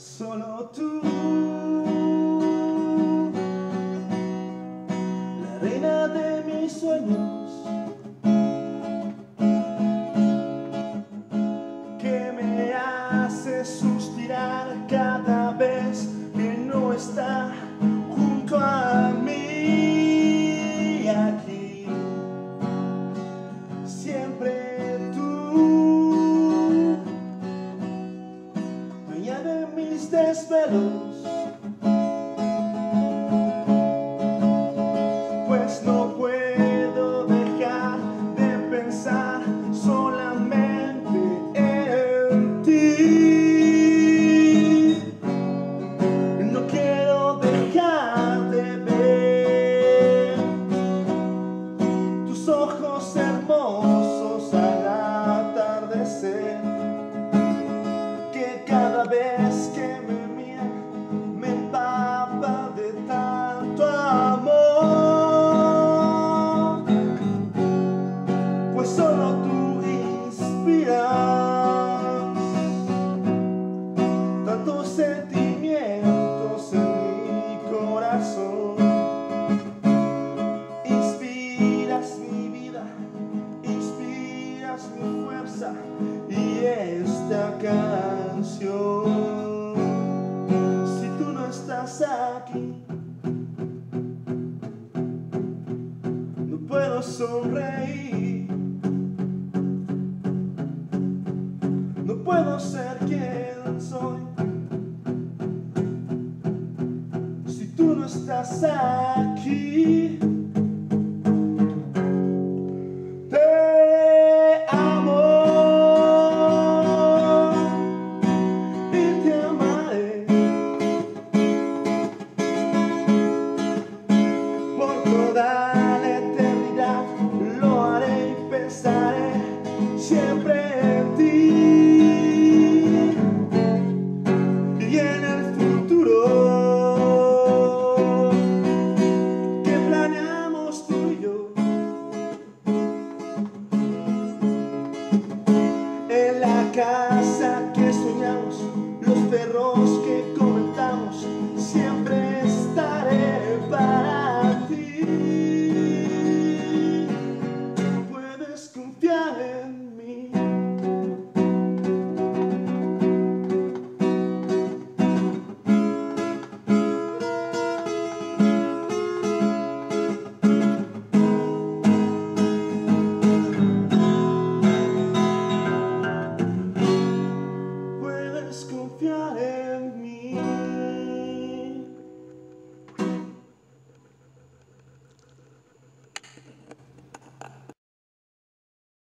solo tú. La reina de mis sueños. Que me hace suspirar cada mis desvelos. Cada vez que me miran me empapa de tanto amor. Pues solo tú inspiras tantos sentimientos en mi corazón. Inspiras mi vida, inspiras mi fuerza y esta Si tú no estás aquí, no puedo sonreír. No puedo ser quien soy. Si tú no estás aquí, En